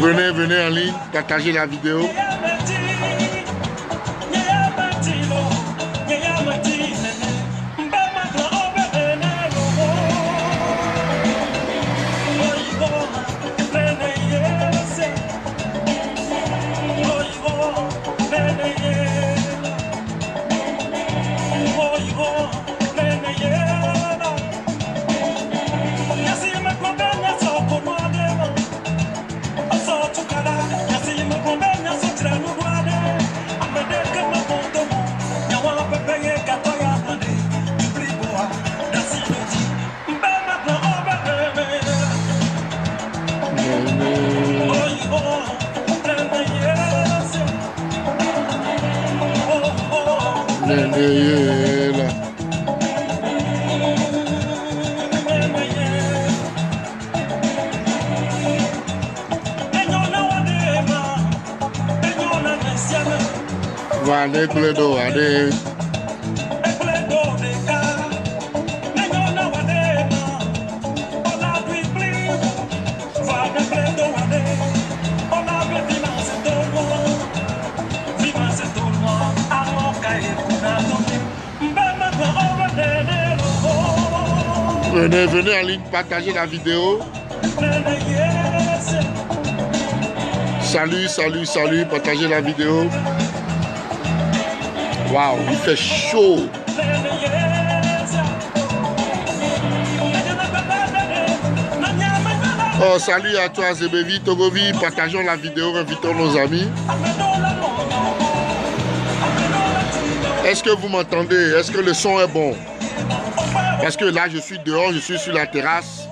Venez, venez en ligne, partagez la vidéo. leleyela vane kple do ade. Venez, venez en ligne, partagez la vidéo. Salut, salut, salut, partagez la vidéo. Waouh, il fait chaud. Oh, salut à toi, Zébevi, Togovi. Partageons la vidéo, invitons nos amis. Est-ce que vous m'entendez? Est-ce que le son est bon? Parce que là, je suis dehors, je suis sur la terrasse.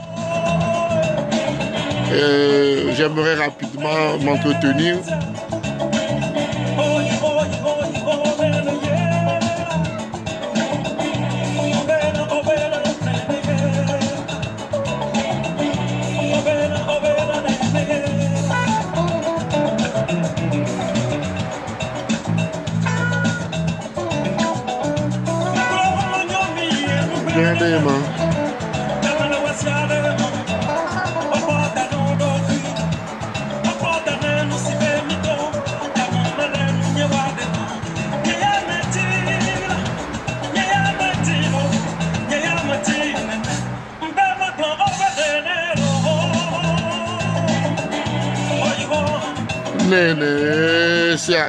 J'aimerais rapidement m'entretenir.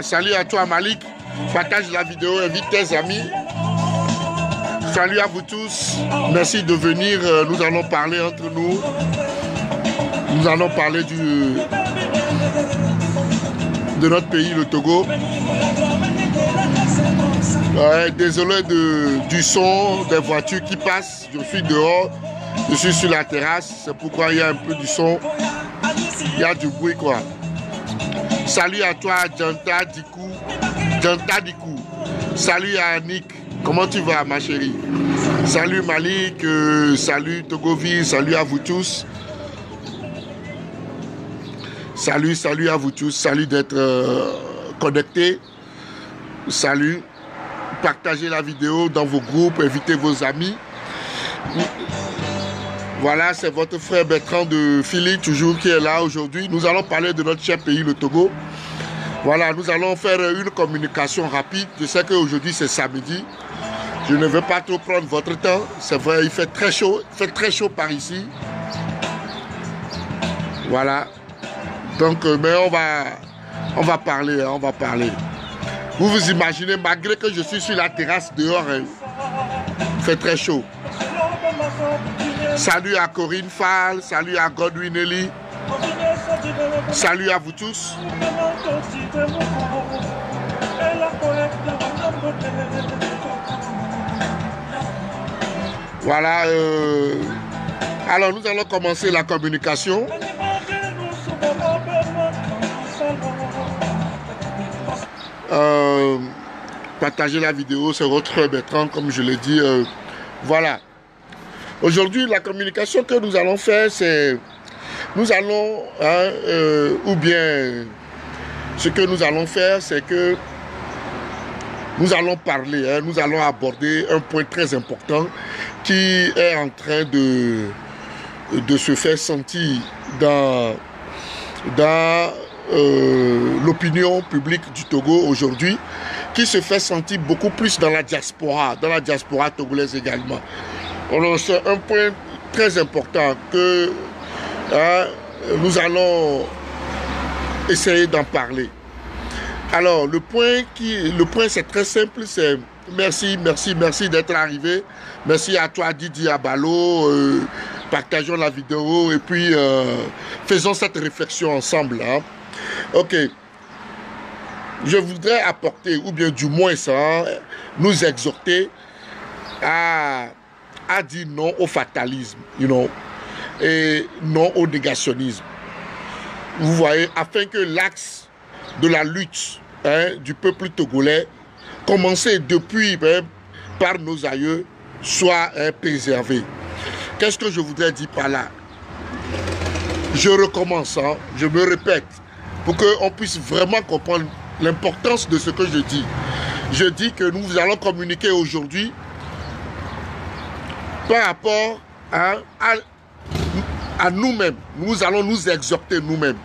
Salut à toi Malik. Partage la vidéo, invite tes amis. Salut à vous tous. Merci de venir. Nous allons parler entre nous. Nous allons parler du, de notre pays, le Togo. Désolé du son des voitures qui passent. Je suis dehors. Je suis sur la terrasse. C'est pourquoi il y a un peu du son. Il y a du bruit quoi. Salut à toi, Janta Dikou. Janta Dikou. Salut à Annick. Comment tu vas, ma chérie? Salut Malik, euh, salut Togovi, salut à vous tous. Salut, salut à vous tous. Salut d'être euh, connectés. Salut. Partagez la vidéo dans vos groupes, invitez vos amis. Voilà, c'est votre frère Bertrand de Philly, toujours qui est là aujourd'hui. Nous allons parler de notre cher pays, le Togo. Voilà, nous allons faire une communication rapide. Je sais qu'aujourd'hui c'est samedi. Je ne veux pas trop prendre votre temps. C'est vrai, il fait très chaud. Fait très chaud par ici. Voilà. Donc, mais on va, parler, on va parler. Vous vous imaginez, malgré que je suis sur la terrasse dehors, hein, il fait très chaud. Salut à Corinne Fall, salut à Godwin Eli. Salut à vous tous. Voilà. Euh, alors nous allons commencer la communication. Euh, partagez la vidéo, c'est votre Bertrand, comme je l'ai dit. Euh, voilà. Aujourd'hui, la communication que nous allons faire, c'est... Nous allons, hein, euh, ou bien ce que nous allons faire, c'est que nous allons parler, hein, nous allons aborder un point très important qui est en train de, de se faire sentir dans, dans euh, l'opinion publique du Togo aujourd'hui, qui se fait sentir beaucoup plus dans la diaspora, dans la diaspora togolaise également. C'est un point très important que hein, nous allons essayer d'en parler. Alors, le point, point c'est très simple, c'est merci, merci, merci d'être arrivé. Merci à toi Didier Abalo. Euh, partageons la vidéo et puis euh, faisons cette réflexion ensemble. Hein. Ok. Je voudrais apporter, ou bien du moins ça, nous exhorter à, à dire non au fatalisme, you know, et non au négationnisme. Vous voyez, afin que l'axe de la lutte hein, du peuple togolais, commencé depuis hein, par nos aïeux, soit hein, préservé. Qu'est-ce que je voudrais dire par là? Je recommence, je me répète, pour qu'on puisse vraiment comprendre l'importance de ce que je dis. Je dis que nous allons communiquer aujourd'hui par rapport à, à nous-mêmes. Nous allons nous exhorter nous-mêmes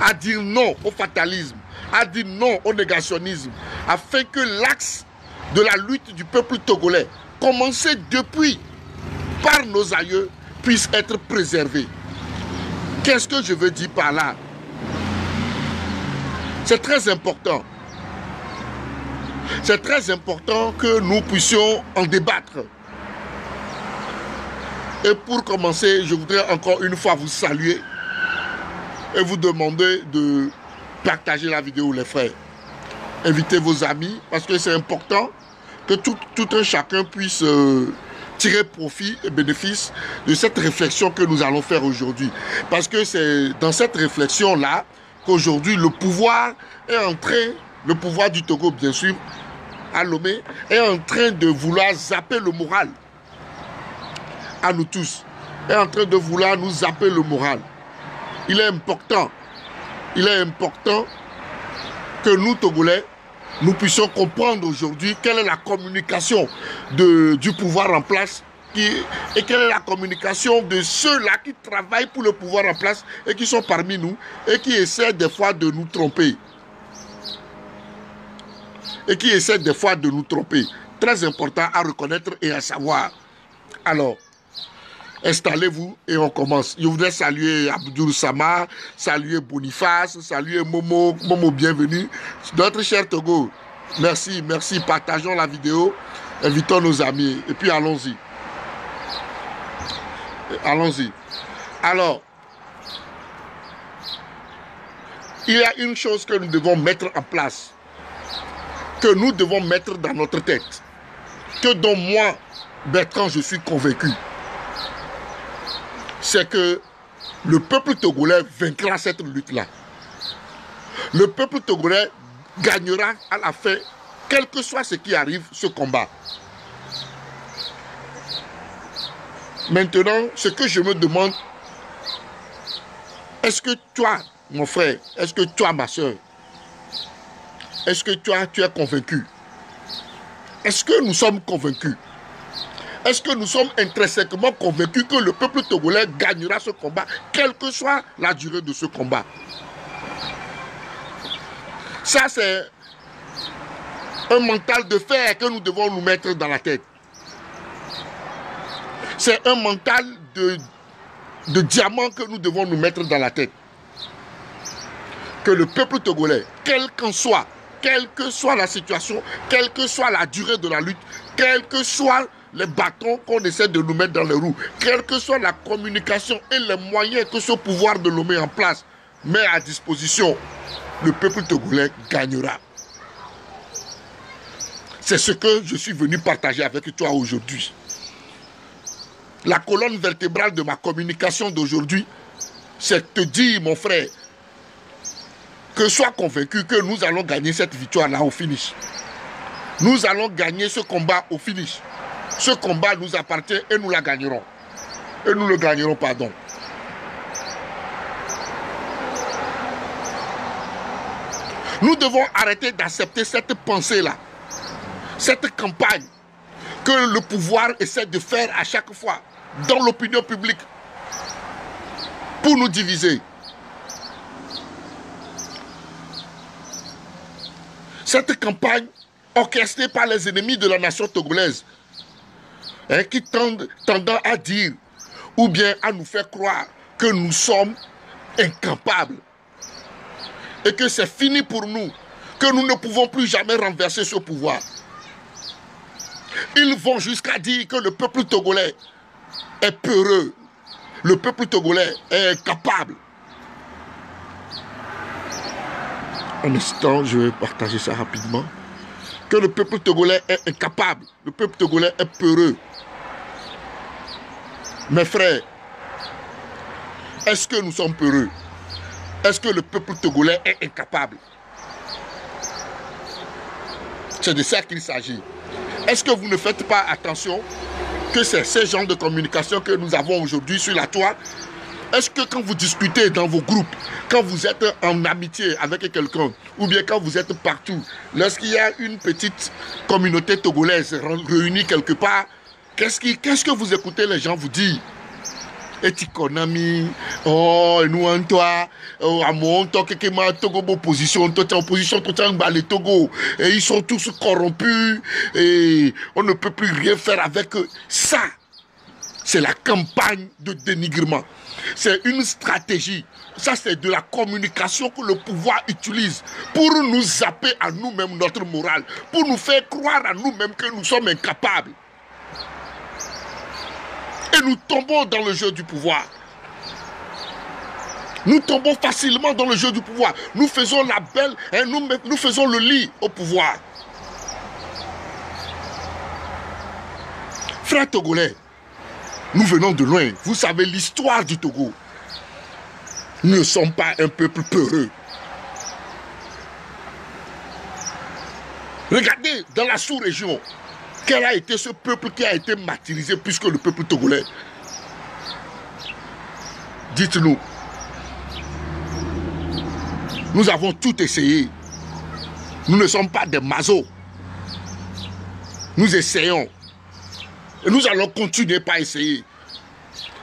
à dire non au fatalisme, à dire non au négationnisme, afin que l'axe de la lutte du peuple togolais, commencé depuis par nos aïeux, puisse être préservé. Qu'est-ce que je veux dire par là? C'est très important. C'est très important que nous puissions en débattre. Et pour commencer, je voudrais encore une fois vous saluer et vous demander de partager la vidéo, les frères. Invitez vos amis parce que c'est important que tout, un chacun puisse euh, tirer profit et bénéfice de cette réflexion que nous allons faire aujourd'hui. Parce que c'est dans cette réflexion-là qu'aujourd'hui le pouvoir est en train, le pouvoir du Togo bien sûr, à Lomé, est en train de vouloir zapper le moral nous tous, est en train de vouloir nous zapper le moral. Il est important, il est important que nous, Togolais, nous puissions comprendre aujourd'hui quelle est la communication de, du pouvoir en place qui, et quelle est la communication de ceux-là qui travaillent pour le pouvoir en place et qui sont parmi nous et qui essaient des fois de nous tromper. Et qui essaient des fois de nous tromper. Très important à reconnaître et à savoir. Alors, Installez-vous et on commence. Je voudrais saluer Abdul Sama, saluer Boniface, saluer Momo, Momo bienvenue. Notre cher Togo, merci, merci. Partageons la vidéo, invitons nos amis et puis allons-y. Allons-y. Alors, il y a une chose que nous devons mettre en place, que nous devons mettre dans notre tête, que dont moi, Bertrand, je suis convaincu c'est que le peuple togolais vaincra cette lutte-là. Le peuple togolais gagnera à la fin, quel que soit ce qui arrive, ce combat. Maintenant, ce que je me demande, est-ce que toi, mon frère, est-ce que toi, ma soeur, est-ce que toi, tu es convaincu? Est-ce que nous sommes convaincus? Est-ce que nous sommes intrinsèquement convaincus que le peuple togolais gagnera ce combat, quelle que soit la durée de ce combat? Ça, c'est un mental de fer que nous devons nous mettre dans la tête. C'est un mental de, diamant que nous devons nous mettre dans la tête. Que le peuple togolais, quel qu'en soit, quelle que soit la situation, quelle que soit la durée de la lutte, quel que soit les bâtons qu'on essaie de nous mettre dans les roues, quelle que soit la communication et les moyens que ce pouvoir de l'homme en place, met à disposition, le peuple togolais gagnera. C'est ce que je suis venu partager avec toi aujourd'hui. La colonne vertébrale de ma communication d'aujourd'hui, c'est te dire, mon frère, que sois convaincu que nous allons gagner cette victoire-là au finish. Nous allons gagner ce combat au finish. Ce combat nous appartient et nous la gagnerons. Et nous le gagnerons, pardon. Nous devons arrêter d'accepter cette pensée-là, cette campagne que le pouvoir essaie de faire à chaque fois dans l'opinion publique pour nous diviser. Cette campagne orchestrée par les ennemis de la nation togolaise, hein, qui tendent, tendant à dire ou bien à nous faire croire que nous sommes incapables et que c'est fini pour nous, que nous ne pouvons plus jamais renverser ce pouvoir. Ils vont jusqu'à dire que le peuple togolais est peureux, le peuple togolais est incapable. Un instant, je vais partager ça rapidement. Que le peuple togolais est incapable, le peuple togolais est peureux. Mes frères, est-ce que nous sommes peureux? Est-ce que le peuple togolais est incapable? C'est de ça qu'il s'agit. Est-ce que vous ne faites pas attention que c'est ce genre de communication que nous avons aujourd'hui sur la toile? Est-ce que quand vous discutez dans vos groupes, quand vous êtes en amitié avec quelqu'un, ou bien quand vous êtes partout, lorsqu'il y a une petite communauté togolaise réunie quelque part, Qu'est-ce que vous écoutez les gens vous dire? Et tu connais oh nous en toi. Oh à mon toi que ma togo opposition toi en opposition toi en les togo. Et ils sont tous corrompus. Et on ne peut plus rien faire avec eux. Ça c'est la campagne de dénigrement. C'est une stratégie. Ça c'est de la communication que le pouvoir utilise pour nous zapper à nous-mêmes notre morale pour nous faire croire à nous-mêmes que nous sommes incapables et nous tombons dans le jeu du pouvoir. Nous tombons facilement dans le jeu du pouvoir. Nous faisons la belle, et hein, nous, nous faisons le lit au pouvoir. Frères togolais, nous venons de loin. Vous savez l'histoire du Togo. Nous ne sommes pas un peuple peureux. Regardez dans la sous-région, quel a été ce peuple qui a été martyrisé plus que le peuple togolais? Dites-nous. Nous avons tout essayé. Nous ne sommes pas des mazos. Nous essayons. Et nous allons continuer par essayer.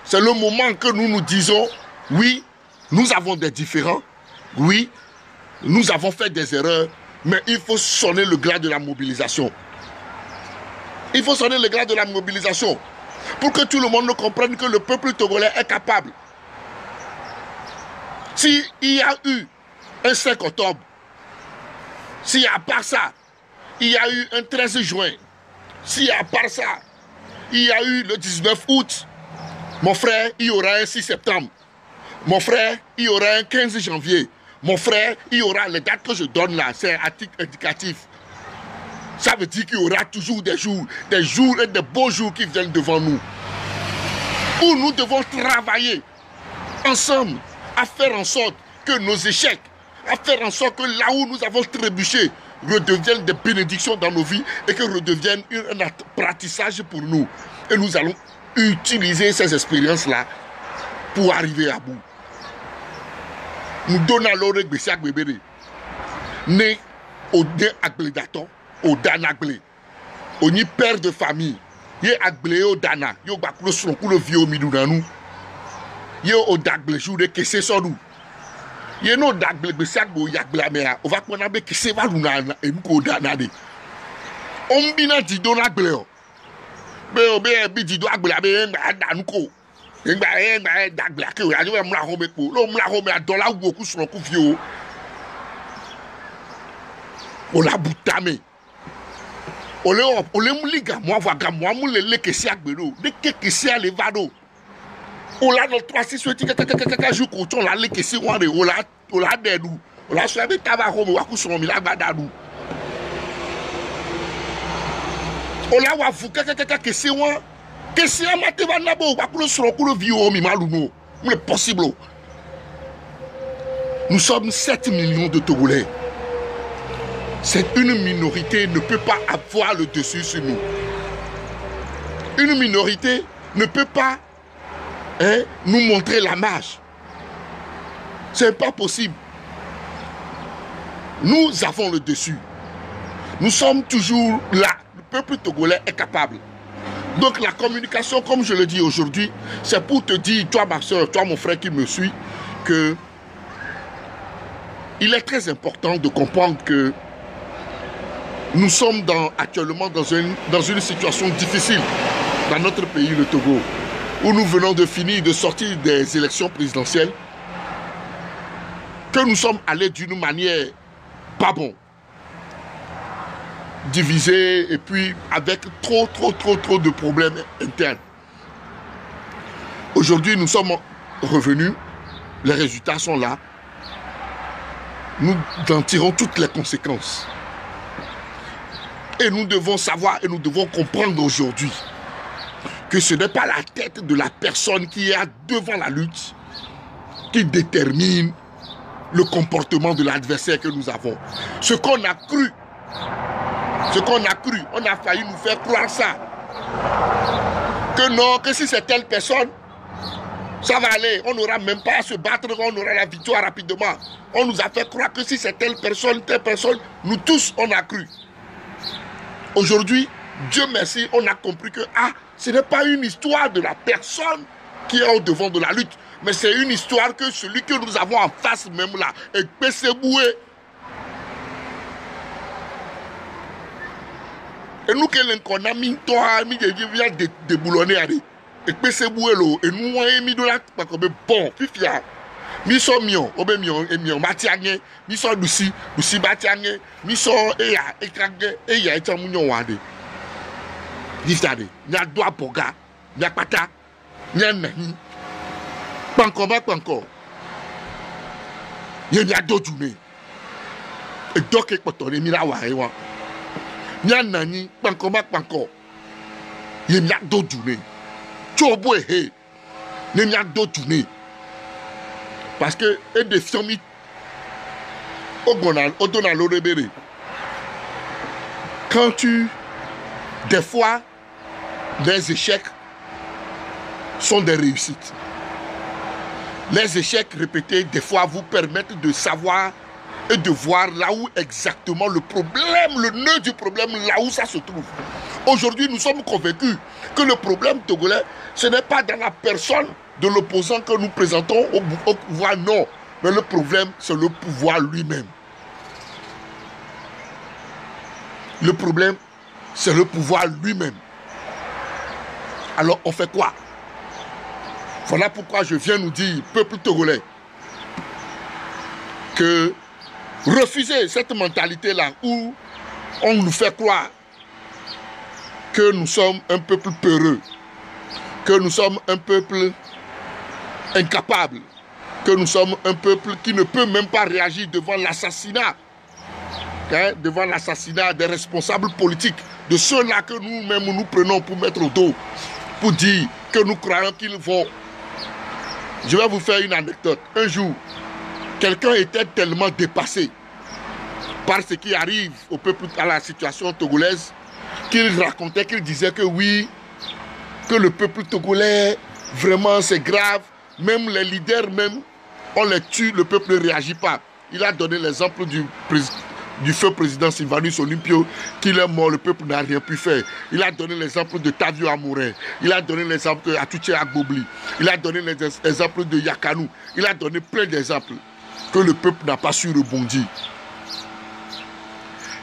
C'est le moment que nous nous disons, oui, nous avons des différends. Oui, nous avons fait des erreurs. Mais il faut sonner le glas de la mobilisation. Il faut sonner le glas de la mobilisation pour que tout le monde comprenne que le peuple togolais est capable. S'il y a eu un 5 octobre, s'il à part ça, il y a eu un 13 juin, s'il à part ça, il y a eu le 19 août, mon frère, il y aura un 6 septembre. Mon frère, il y aura un 15 janvier. Mon frère, il y aura les dates que je donne là, c'est un titre indicatif. Ça veut dire qu'il y aura toujours des jours, des jours et des beaux jours qui viennent devant nous. Où nous devons travailler ensemble à faire en sorte que nos échecs, à faire en sorte que là où nous avons trébuché, redeviennent des bénédictions dans nos vies et que redeviennent un apprentissage pour nous. Et nous allons utiliser ces expériences-là pour arriver à bout. Nous donnons alors le bébé. Né au dé o dana gble onyi père de famille. Ye agble ye o dana ye o gba kulo srɔ̃ kulo viwo mi ɖuna nu ye o da agblesu ɖe kese sɔ ɖu ye ne o da agble sia gbe o yi agblea mea o va kpɔna be kese va ɖuna enu ko o dana ɖe o ŋu bina dzido na agble o. Be o be ebi dzido agblea be ye ŋgba da nu ko. Ye ŋgba ye ŋgba da agblea ke o. Ya be mla xɔme kpo. Ne o mla xɔmea dɔ la o ku srɔ̃ ku viwo o. La bu tame ole ole mu li gamu ava gamu amu le le kesi agbe ɖo ne ke kesi ale va ɖo o la nɔ tɔ asi so ti kakakakaka zu ko tsɔ la le kesi wa de o la o la ɖe ɖu o la sɔ ebe ta va xɔ me wa ku srɔ̃ mi la gba da ɖu o la wa vu kakakaka kesi wa kesi ama te va na be o gba kulo srɔ̃ kulo vi mi ma lu no mu le possible o. Nous sommes 7 millions de Togolais. Cette une minorité ne peut pas avoir le dessus sur nous. Une minorité ne peut pas hein, nous montrer la marche. Ce n'est pas possible. Nous avons le dessus. Nous sommes toujours là. Le peuple togolais est capable. Donc la communication, comme je le dis aujourd'hui, c'est pour te dire, toi ma soeur, toi mon frère qui me suit, que il est très important de comprendre que nous sommes actuellement dans une, dans une situation difficile dans notre pays, le Togo, où nous venons de finir de sortir des élections présidentielles, que nous sommes allés d'une manière pas bon, divisés et puis avec trop, trop, trop, trop de problèmes internes. Aujourd'hui, nous sommes revenus, les résultats sont là, nous en tirons toutes les conséquences. Et nous devons savoir et nous devons comprendre aujourd'hui que ce n'est pas la tête de la personne qui est devant la lutte qui détermine le comportement de l'adversaire que nous avons. Ce qu'on a cru, ce qu'on a cru, on a failli nous faire croire ça. Que non, que si c'est telle personne, ça va aller. On n'aura même pas à se battre, on aura la victoire rapidement. On nous a fait croire que si c'est telle personne, telle personne, nous tous, on a cru. Aujourd'hui, Dieu merci, on a compris que ah, ce n'est pas une histoire de la personne qui est au devant de la lutte, mais c'est une histoire que celui que nous avons en face même là est Pesseboué. Et nous, qu'on a mis toi, mis vient déboulonner, ekpesebue lo. Enua ye mi do la kpakọ be bɔn fifia misɔ miɔ wobe miɔ emiɔ mati ange. Misɔ ɖusi ɖusi mati ange. Misɔ eya eka ge eya etsɛ mu nyɔnua de yita e de miado abɔga miakpata miananyi kpankɔ ma kpankɔ ye miado dzu ne edɔ ke kpɔtɔ ne mi la wa e ye wa. Miananyi kpankɔ ma kpankɔ ye miado dzu tso bo ehe ne miado dzu. Parce que e de fiɔn mi o gbɔna o donna lo de bere quand tu des fois les échecs sont des réussites les échecs répétés des fois vous permettent de savoir et de voir là où exactement le problème, le nœud du problème, là où ça se trouve. Aujourd'hui, nous sommes convaincus que le problème togolais, ce n'est pas dans la personne de l'opposant que nous présentons au, pouvoir, non. Mais le problème, c'est le pouvoir lui-même. Le problème, c'est le pouvoir lui-même. Alors, on fait quoi? Voilà pourquoi je viens nous dire, peuple togolais, que refuser cette mentalité-là où on nous fait croire que nous sommes un peuple peureux, que nous sommes un peuple incapable, que nous sommes un peuple qui ne peut même pas réagir devant l'assassinat, hein, devant l'assassinat des responsables politiques, de ceux-là que nous-mêmes nous prenons pour mettre au dos, pour dire que nous croyons qu'ils vont. Je vais vous faire une anecdote. Un jour, quelqu'un était tellement dépassé par ce qui arrive au peuple, à la situation togolaise, qu'il racontait, qu'il disait que oui, que le peuple togolais, vraiment c'est grave, même les leaders, même, on les tue, le peuple ne réagit pas. Il a donné l'exemple du, feu président Sylvanus Olympio, qu'il est mort, le peuple n'a rien pu faire. Il a donné l'exemple de Tavio Amourin, il a donné l'exemple de Agbobli, il a donné l'exemple de Yakanou, il a donné plein d'exemples que le peuple n'a pas su rebondir.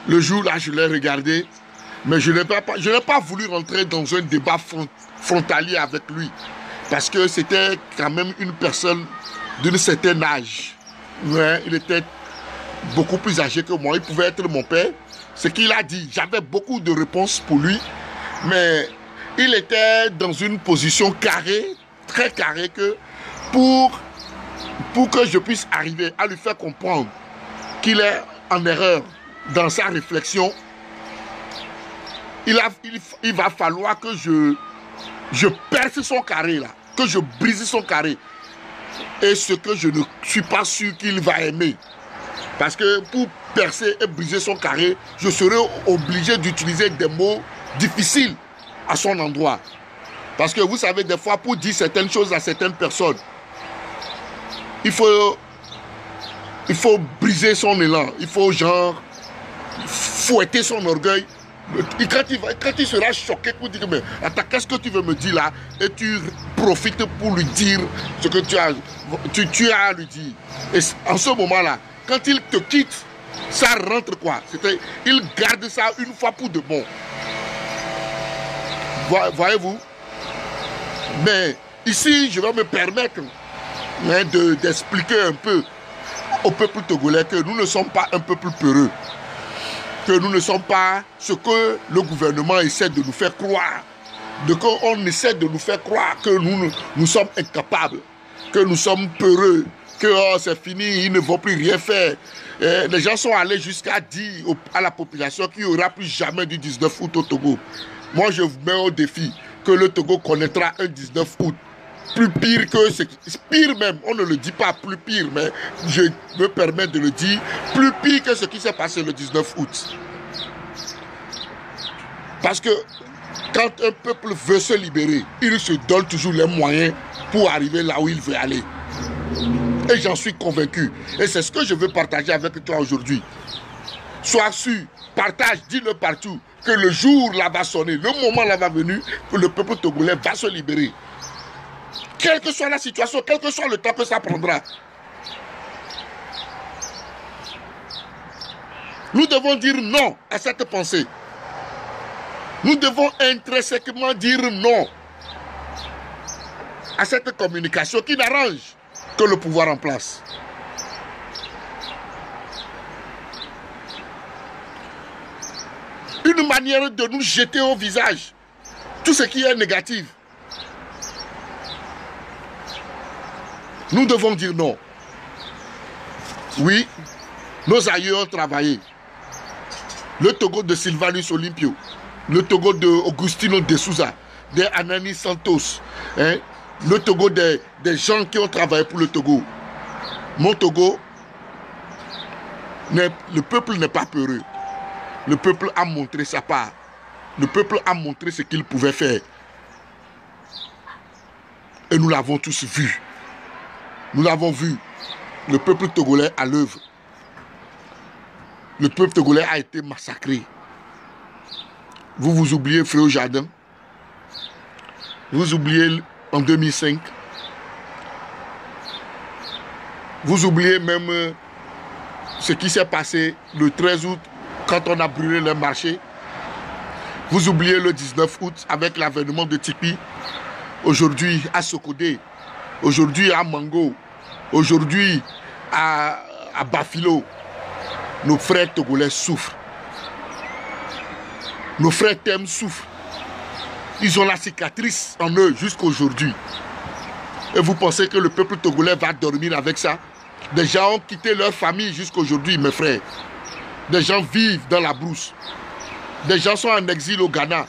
Le jour là, je l'ai regardé, mais je n'ai pas voulu rentrer dans un débat frontalier avec lui. Parce que c'était quand même une personne d'un certain âge. Il était beaucoup plus âgé que moi. Il pouvait être mon père. Ce qu'il a dit, j'avais beaucoup de réponses pour lui. Mais il était dans une position carrée, très carrée, que pour, pour que je puisse arriver à lui faire comprendre qu'il est en erreur dans sa réflexion, il, a, il, va falloir que je, je perce son carré là, que je brise son carré. et ce que je ne suis pas sûr qu'il va aimer. Parce que pour percer et briser son carré, je serai obligé d'utiliser des mots difficiles à son endroit. Parce que vous savez, des fois, pour dire certaines choses à certaines personnes, il faut, briser son élan. Il faut, genre, fouetter son orgueil. Quand, il sera choqué pour dire, mais attends, qu'est-ce que tu veux me dire là? Et tu profites pour lui dire ce que tu as, tu, tu as à lui dire. Et en ce moment-là, quand il te quitte, ça rentre quoi? Il garde ça une fois pour de bon. Voyez-vous? Mais ici, je vais me permettre hein, d'expliquer un peu au peuple togolais que nous ne sommes pas un peuple peureux. Que nous ne sommes pas ce que le gouvernement essaie de nous faire croire. De qu'on essaie de nous faire croire que nous, sommes incapables, que nous sommes peureux, que oh, c'est fini, ils ne vont plus rien faire. les gens sont allés jusqu'à dire à la population qu'il n'y aura plus jamais du 19 août au Togo. Moi, je vous mets au défi que le Togo connaîtra un 19 août. Plus pire que ce pire même, on ne le dit pas plus pire, mais je me permets de le dire, plus pire que ce qui s'est passé le 19 août. Parce que quand un peuple veut se libérer, il se donne toujours les moyens pour arriver là où il veut aller. Et j'en suis convaincu. Et c'est ce que je veux partager avec toi aujourd'hui. Sois sûr, partage, dis-le partout, que le jour là va sonner, le moment là va venir, que le peuple togolais va se libérer. Quelle que soit la situation, quel que soit le temps que ça prendra. Nous devons dire non à cette pensée. Nous devons intrinsèquement dire non à cette communication qui n'arrange que le pouvoir en place. Une manière de nous jeter au visage tout ce qui est négatif. Nous devons dire non. Oui, nos aïeux ont travaillé. Le Togo de Sylvanus Olympio, le Togo de Augustino de Souza, de Anani Santos, hein, le Togo des, gens qui ont travaillé pour le Togo. Mon Togo, le peuple n'est pas peureux. Le peuple a montré sa part. Le peuple a montré ce qu'il pouvait faire. Et nous l'avons tous vu. Nous l'avons vu. Le peuple togolais à l'œuvre. Le peuple togolais a été massacré. Vous vous oubliez Fréo Jardin. Vous oubliez en 2005. Vous oubliez même euh, ce qui s'est passé le 13 août quand on a brûlé le marché. Vous oubliez le 19 août avec l'avènement de Tipi. Aujourd'hui à Sokodé. Aujourd'hui à Mango. Aujourd'hui à, Bafilo. Nos frères togolais souffrent. Nos frères thèmes souffrent. Ils ont la cicatrice en eux jusqu'à aujourd'hui. Et vous pensez que le peuple togolais va dormir avec ça? Des gens ont quitté leur famille jusqu'aujourd'hui, mes frères. Des gens vivent dans la brousse. Des gens sont en exil au Ghana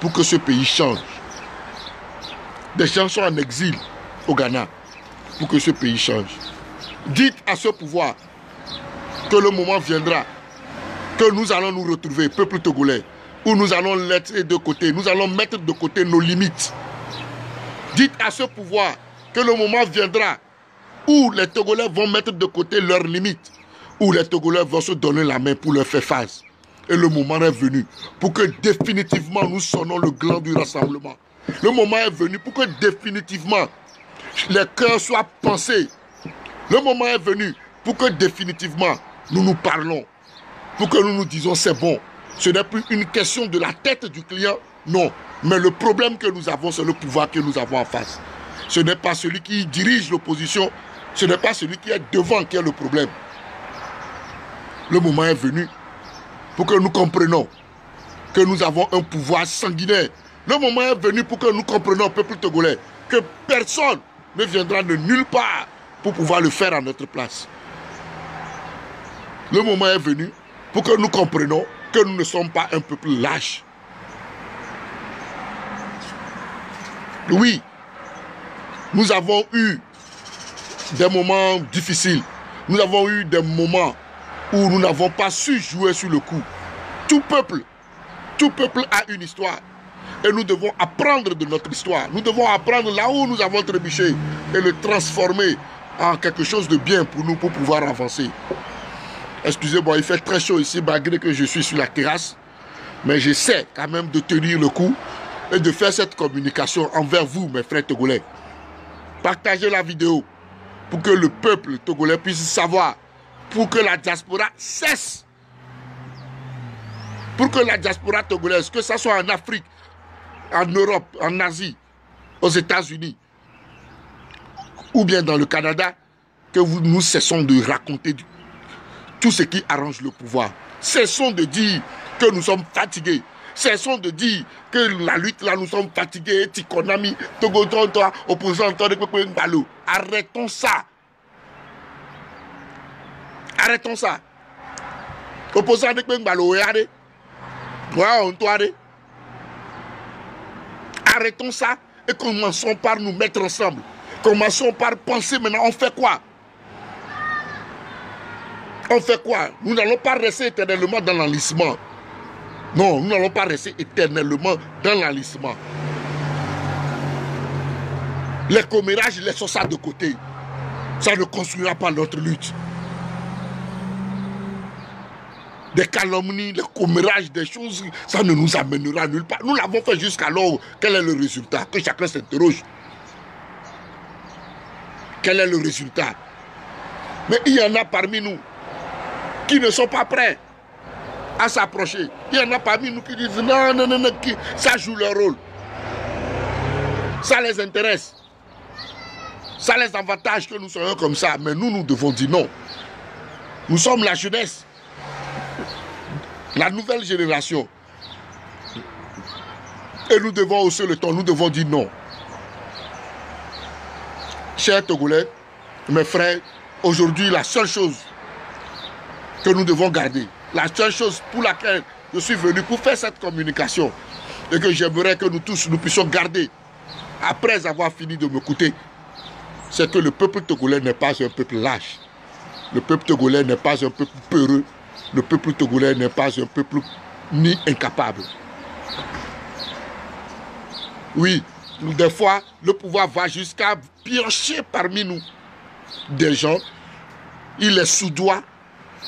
pour que ce pays change. Des gens sont en exil au Ghana pour que ce pays change. Dites à ce pouvoir que le moment viendra que nous allons nous retrouver, peuple togolais, où nous allons l'être de côté. Nous allons mettre de côté nos limites. Dites à ce pouvoir que le moment viendra où les Togolais vont mettre de côté leurs limites, où les Togolais vont se donner la main pour leur faire face. Et le moment est venu pour que définitivement nous sonnons le gland du rassemblement. Le moment est venu pour que définitivement les cœurs soient pensés. Le moment est venu pour que définitivement nous nous parlons. Pour que nous nous disons c'est bon, ce n'est plus une question de la tête du client, non. Mais le problème que nous avons, c'est le pouvoir que nous avons en face. Ce n'est pas celui qui dirige l'opposition, ce n'est pas celui qui est devant qui est le problème. Le moment est venu pour que nous comprenions que nous avons un pouvoir sanguinaire. Le moment est venu pour que nous comprenions, peuple togolais, que personne ne viendra de nulle part pour pouvoir le faire à notre place. Le moment est venu pour que nous comprenions que nous ne sommes pas un peuple lâche. Oui, nous avons eu des moments difficiles. Nous avons eu des moments où nous n'avons pas su jouer sur le coup. Tout peuple, tout peuple a une histoire. Et nous devons apprendre de notre histoire. Nous devons apprendre là où nous avons trébuché et le transformer en quelque chose de bien pour nous pour pouvoir avancer. Excusez-moi, il fait très chaud ici malgré que je suis sur la terrasse. Mais j'essaie quand même de tenir le coup et de faire cette communication envers vous, mes frères togolais. Partagez la vidéo pour que le peuple togolais puisse savoir, pour que la diaspora cesse. Pour que la diaspora togolaise, que ce soit en Afrique, en Europe, en Asie, aux États-Unis, ou bien dans le Canada, que nous cessons de raconter tout ce qui arrange le pouvoir. Cessons de dire que nous sommes fatigués. Cessons de dire que la lutte là, nous sommes fatigués. Tikonami, Togo, opposant Arrêtons ça. Arrêtons ça. Opposant de Mbalo, Arrêtons ça et commençons par nous mettre ensemble. Commençons par penser maintenant, on fait quoi? On fait quoi? Nous n'allons pas rester éternellement dans l'enlissement. Non, nous n'allons pas rester éternellement dans l'enlissement. Les commérages, laissons ça de côté. Ça ne construira pas notre lutte. Des calomnies, des commérages, des choses, ça ne nous amènera nulle part. Nous l'avons fait jusqu'alors. Quel est le résultat Que chacun s'interroge. Quel est le résultat Mais il y en a parmi nous qui ne sont pas prêts à s'approcher. Il y en a parmi nous qui disent non, non, non, non, ça joue leur rôle. Ça les intéresse. Ça les avantage que nous soyons comme ça. Mais nous, nous devons dire non. Nous sommes la jeunesse. La nouvelle génération. Et nous devons hausser le temps. Nous devons dire non. Chers Togolais, mes frères, aujourd'hui, la seule chose que nous devons garder, la seule chose pour laquelle je suis venu pour faire cette communication et que j'aimerais que nous tous nous puissions garder après avoir fini de m'écouter, c'est que le peuple togolais n'est pas un peuple lâche. Le peuple togolais n'est pas un peuple peureux. Le peuple togolais n'est pas un peuple ni incapable. Oui, des fois, le pouvoir va jusqu'à piocher parmi nous des gens. Il les sous-doit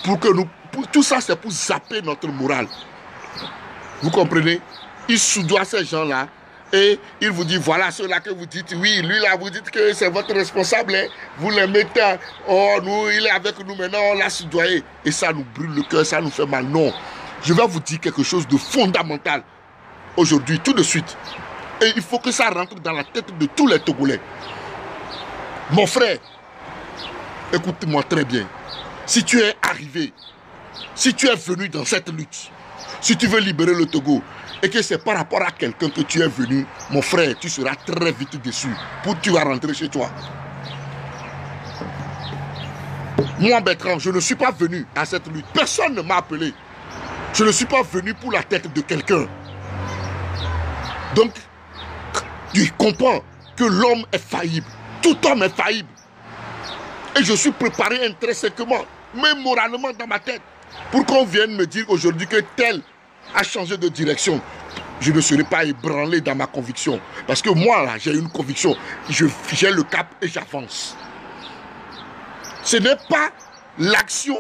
pour que nous tout ça, c'est pour zapper notre morale. Vous comprenez? Il soudoie ces gens-là et il vous dit voilà ceux-là que vous dites, oui, lui là, vous dites que c'est votre responsable, hein. vous le mettez, oh, nous, il est avec nous maintenant, on l'a soudoyé. Et ça nous brûle le cœur, ça nous fait mal. Non, je vais vous dire quelque chose de fondamental aujourd'hui, tout de suite. Et il faut que ça rentre dans la tête de tous les Togolais. Mon frère, écoute-moi très bien. Si tu es arrivé si tu es venu dans cette lutte, si tu veux libérer le Togo, et que c'est par rapport à quelqu'un que tu es venu, mon frère, tu seras très vite déçu. Pour tu vas rentrer chez toi. Moi, Bertrand, je ne suis pas venu à cette lutte. Personne ne m'a appelé. Je ne suis pas venu pour la tête de quelqu'un. Donc, tu comprends que l'homme est faillible. Tout homme est faillible. Et je suis préparé intrinsèquement, même moralement dans ma tête. Pour qu'on vienne me dire aujourd'hui que tel a changé de direction, je ne serai pas ébranlé dans ma conviction. Parce que moi, là, j'ai une conviction. J'ai le cap et j'avance. Ce n'est pas l'action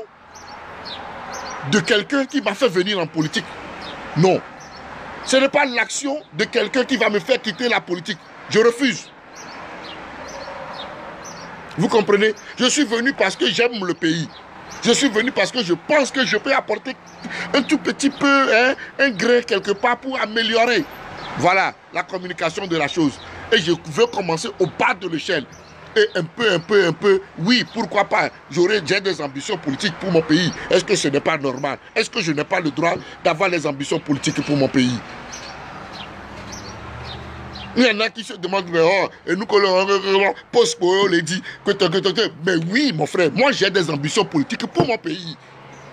de quelqu'un qui m'a fait venir en politique. Non. Ce n'est pas l'action de quelqu'un qui va me faire quitter la politique. Je refuse. Vous comprenez? Je suis venu parce que j'aime le pays. Je suis venu parce que je pense que je peux apporter un tout petit peu, hein, un grain quelque part pour améliorer, voilà, la communication de la chose. Et je veux commencer au bas de l'échelle. Et un peu, un peu, un peu, oui, pourquoi pas? J'aurais j'ai des ambitions politiques pour mon pays. Est-ce que ce n'est pas normal? Est-ce que je n'ai pas le droit d'avoir des ambitions politiques pour mon pays? Il y en a qui se demandent, mais oh, et nous, post les dit, mais oui, mon frère, moi j'ai des ambitions politiques pour mon pays.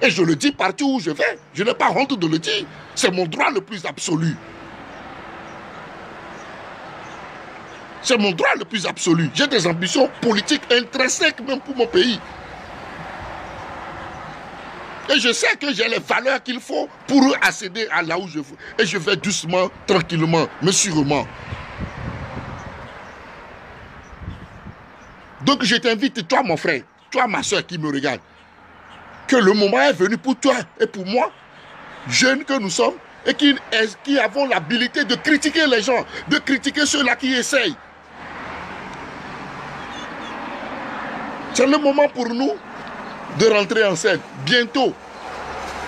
Et je le dis partout où je vais. Je n'ai pas honte de le dire. C'est mon droit le plus absolu. C'est mon droit le plus absolu. J'ai des ambitions politiques intrinsèques même pour mon pays. Et je sais que j'ai les valeurs qu'il faut pour accéder à là où je veux. Et je vais doucement, tranquillement, mais sûrement. Donc je t'invite, toi mon frère, toi ma soeur qui me regarde, que le moment est venu pour toi et pour moi, jeunes que nous sommes, et qui, qui avons l'habilité de critiquer les gens, de critiquer ceux-là qui essayent. C'est le moment pour nous de rentrer en scène. Bientôt,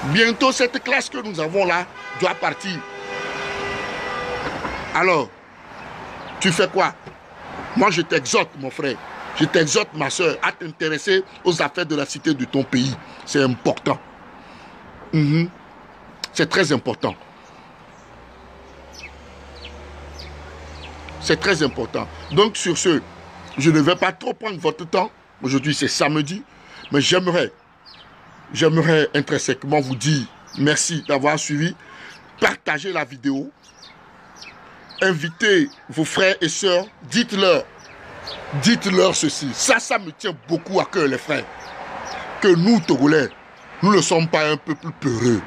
bientôt cette classe que nous avons là doit partir. Alors, tu fais quoi? Moi, je t'exhorte, mon frère. Je t'exhorte, ma soeur, à t'intéresser aux affaires de la cité de ton pays. C'est important. Mhm. C'est très important. C'est très important. Donc, sur ce, je ne vais pas trop prendre votre temps. Aujourd'hui, c'est samedi. Mais j'aimerais, j'aimerais intrinsèquement vous dire merci d'avoir suivi. Partagez la vidéo. Invitez vos frères et sœurs. Dites-leur, dites-leur ceci. Ça, ça me tient beaucoup à cœur, les frères. Que nous, Togolais, nous ne sommes pas un peuple peureux.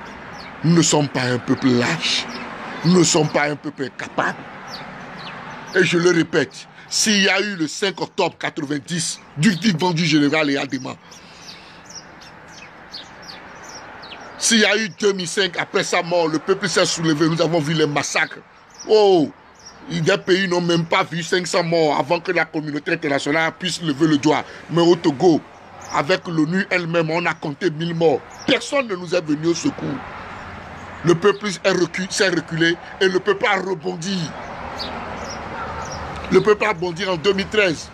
Nous ne sommes pas un peuple lâche. Nous ne sommes pas un peuple incapable. Et je le répète, s'il y a eu le 5 octobre 90 du vivant du général et Adema, s'il y a eu 2005 après sa mort, le peuple s'est soulevé, nous avons vu les massacres. Oh, des pays n'ont même pas vu 500 morts avant que la communauté internationale puisse lever le doigt. Mais au Togo, avec l'ONU elle-même, on a compté 1000 morts. Personne ne nous est venu au secours. Le peuple s'est reculé et le peuple a rebondi. Le peuple a rebondi en 2013.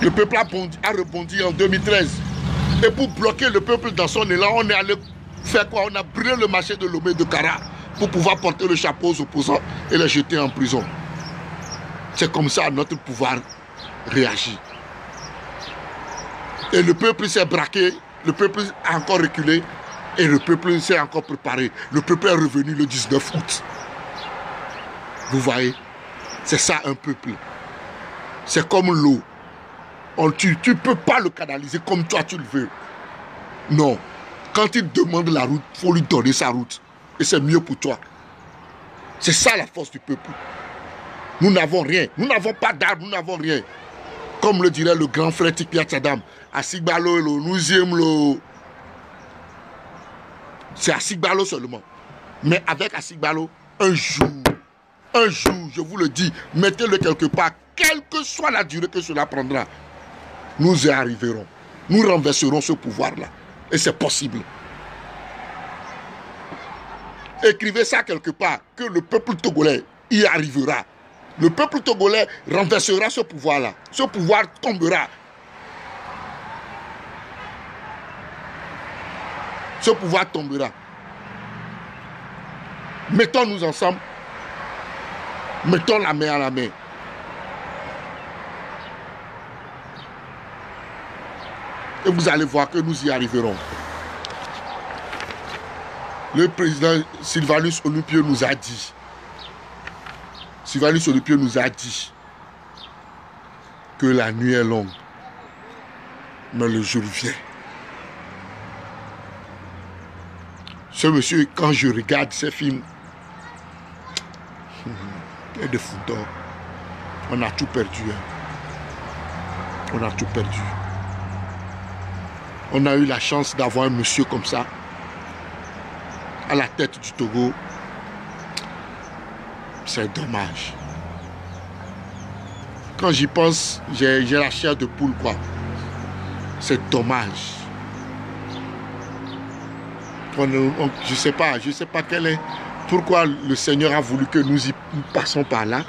Le peuple a, rebondi en 2013. Et pour bloquer le peuple dans son élan, on est allé faire quoi? On a brûlé le marché de Lomé de Cara pour pouvoir porter le chapeau aux opposants et les jeter en prison. C'est comme ça notre pouvoir réagit. Et le peuple s'est braqué, le peuple a encore reculé et le peuple s'est encore préparé. Le peuple est revenu le 19 août. Vous voyez C'est ça un peuple. C'est comme l'eau. Tu ne peux pas le canaliser comme toi tu le veux. Non. Quand il demande la route, il faut lui donner sa route. Et c'est mieux pour toi. C'est ça la force du peuple. Nous n'avons rien. Nous n'avons pas d'armes, nous n'avons rien. Comme le dirait le grand frère Tikpia Tchadam. Asigbalo, nous aimons c'est Asigbalo seulement. Mais avec Asigbalo, un jour, un jour, je vous le dis, mettez-le quelque part, quelle que soit la durée que cela prendra, nous y arriverons. Nous renverserons ce pouvoir-là. Et c'est possible. Écrivez ça quelque part, que le peuple togolais y arrivera. Le peuple togolais renversera ce pouvoir-là. Ce pouvoir tombera. ce pouvoir tombera. Mettons-nous ensemble. Mettons la main à la main. Et vous allez voir que nous y arriverons. Le président Sylvanus Olympio nous a dit, Sylvanus nous a dit que la nuit est longue, mais le jour vient. Ce monsieur, quand je regarde ces films, et de foutons, on a tout perdu. Hein. On a tout perdu. On a eu la chance d'avoir un monsieur comme ça, à la tête du Togo. C'est dommage. Quand j'y pense, j'ai la chair de poule, quoi. C'est dommage je sais pas, je sais pas quel est, pourquoi le Seigneur a voulu que nous y passons par là.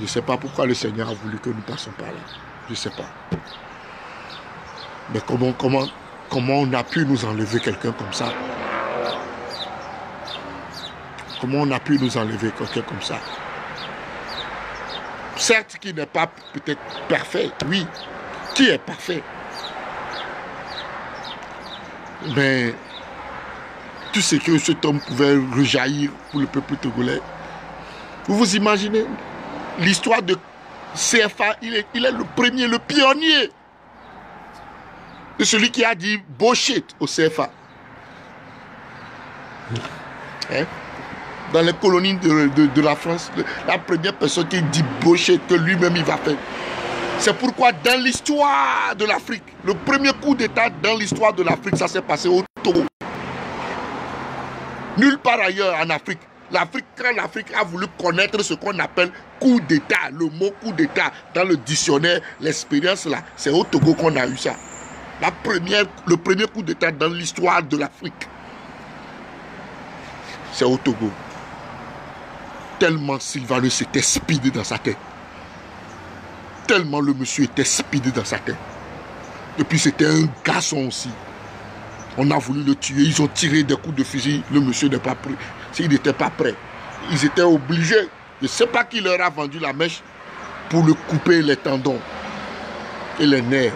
Je sais pas pourquoi le Seigneur a voulu que nous passons par là. Je sais pas. Mais comment, comment, comment on a pu nous enlever quelqu'un comme ça? Comment on a pu nous enlever quelqu'un comme ça? Certes, qui n'est pas peut-être parfait, oui. Qui est parfait. Mais tout ce que cet homme pouvait rejaillir pour le peuple togolais, Vous vous imaginez l'histoire de CFA, il est, il est le premier, le pionnier de celui qui a dit bullshit au CFA. Hein? Dans les colonies de, la France, la première personne qui dit bullshit que lui-même il va faire. C'est pourquoi dans l'histoire de l'Afrique, le premier coup d'État dans l'histoire de l'Afrique, ça s'est passé au Togo. Nulle part ailleurs en Afrique. L'Afrique, quand l'Afrique a voulu connaître ce qu'on appelle coup d'État, le mot coup d'État dans le dictionnaire, l'expérience là, c'est au Togo qu'on a eu ça. Le premier coup d'État dans l'histoire de l'Afrique, c'est au Togo. Tellement Sylvanus était speedé dans sa tête. Tellement le monsieur était speedé dans sa tête. Et puis c'était un garçon aussi. On a voulu le tuer, ils ont tiré des coups de fusil, le monsieur n'est pas prêt. S'il n'était pas prêt, ils étaient obligés. Je ne sais pas qui leur a vendu la mèche pour le couper les tendons et les nerfs.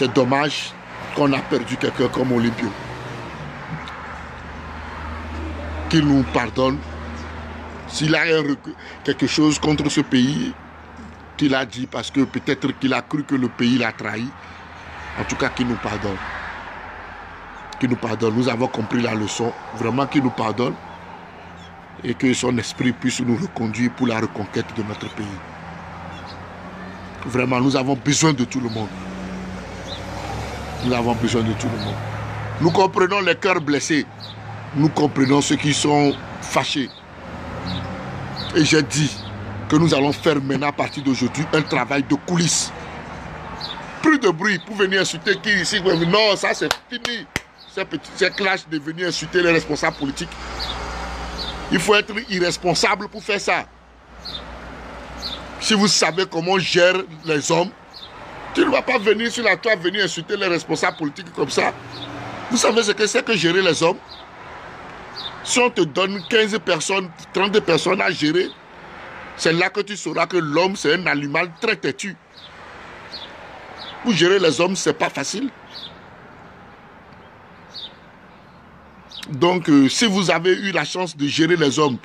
C'est dommage qu'on a perdu quelqu'un comme Olympio. Qu'il nous pardonne. S'il a quelque chose contre ce pays, qu'il a dit parce que peut-être qu'il a cru que le pays l'a trahi. En tout cas, qu'il nous pardonne. Qu'il nous pardonne. Nous avons compris la leçon. Vraiment qu'il nous pardonne. Et que son esprit puisse nous reconduire pour la reconquête de notre pays. Vraiment, nous avons besoin de tout le monde. Nous avons besoin de tout le monde. Nous comprenons les cœurs blessés. Nous comprenons ceux qui sont fâchés. Et j'ai dit que nous allons faire maintenant à partir d'aujourd'hui un travail de coulisses. Plus de bruit pour venir insulter qui ici. Non, ça c'est fini. Ces, petits, ces clashs de venir insulter les responsables politiques. Il faut être irresponsable pour faire ça. Si vous savez comment gère les hommes, tu ne vas pas venir sur la toile, venir insulter les responsables politiques comme ça. Vous savez ce que c'est que gérer les hommes? Si on te donne 15 personnes, 30 personnes à gérer, c'est là que tu sauras que l'homme, c'est un animal très têtu. Pour gérer les hommes, ce n'est pas facile. Donc, euh, si vous avez eu la chance de gérer les hommes,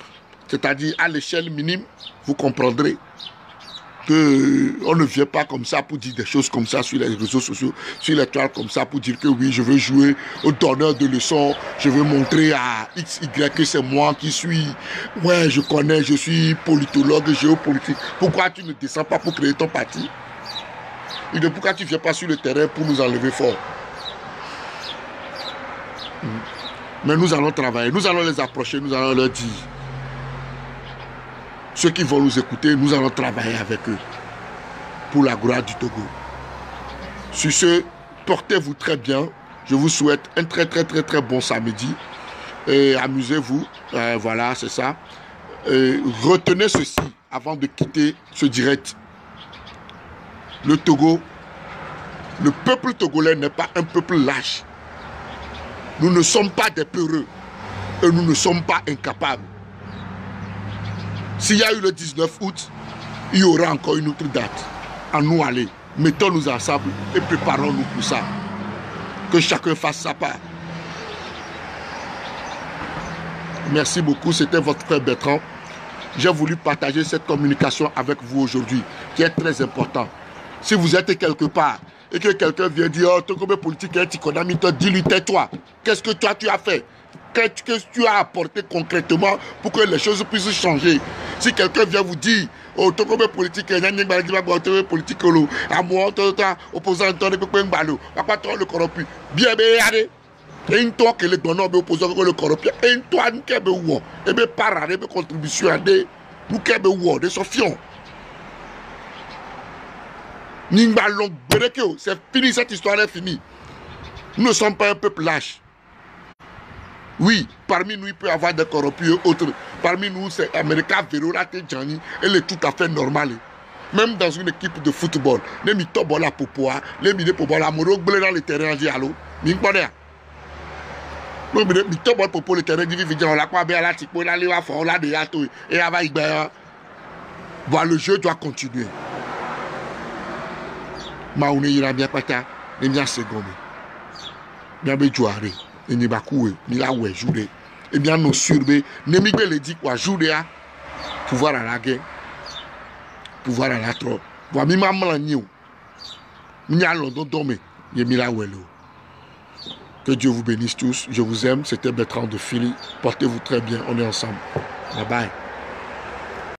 c'est-à-dire à l'échelle minime, vous comprendrez qu'on ne vient pas comme ça pour dire des choses comme ça sur les réseaux sociaux, sur les toiles comme ça pour dire que oui, je veux jouer au donneur de leçons, je veux montrer à X, Y que c'est moi qui suis, ouais, je connais, je suis politologue, géopolitique. Pourquoi tu ne descends pas pour créer ton parti? Et pourquoi tu ne viens pas sur le terrain pour nous enlever fort? Hmm. Mais nous allons travailler, nous allons les approcher, nous allons leur dire ceux qui vont nous écouter, nous allons travailler avec eux pour la gloire du Togo. Sur ce, portez-vous très bien. Je vous souhaite un très très très très bon samedi. Et amusez-vous. Euh, voilà, c'est ça. retenez ceci avant de quitter ce direct. Le Togo, le peuple togolais n'est pas un peuple lâche. Nous ne sommes pas des peureux et nous ne sommes pas incapables. S'il y a eu le 19 août, il y aura encore une autre date. À nous aller. Mettons-nous ensemble et préparons-nous pour ça. Que chacun fasse sa part. Merci beaucoup. C'était votre frère Bertrand. J'ai voulu partager cette communication avec vous aujourd'hui, qui est très important. Si vous êtes quelque part et que quelqu'un vient dire, oh, ton politique est dis-lui, tais-toi. Qu'est-ce que toi tu as fait? Que tu as apporté concrètement pour que les choses puissent changer Si quelqu'un vient vous dire, oh, ton politique, politique, à moi, opposant, le corrompu, bien, bien, allez. Une toi que opposants le corrompu, une toi nous qui ou et bien contribution à des nous qui ou des sofions. C'est fini, cette histoire est finie. Nous ne sommes pas un peuple lâche. Oui, parmi nous, il peut y avoir des corrompus et autres. Parmi nous, c'est America Verorate Gianni. Elle est tout à fait normale. Même dans une équipe de football, les mitobo la popoa, les mide popo la moro dans le terrain dit allô. Mingpone. No mide mitobo popo le terrain dit vivre la quoi bien la tipo la de yato et ava igba. Voilà, le jeu doit continuer. Maoune ira bien pata, ne bien seconde. Bien be jouare. enyibaku mi la wɛ ju de ebi anɔ sur be ne mi gbe le di kua ju de a pouvoir à la guerre pouvoir à la trɔ wa mi mi mi la. Que Dieu vous bénisse tous. Je vous aime. C'était Bertrand de Philly. Portez-vous très bien. On est ensemble. Bye bye.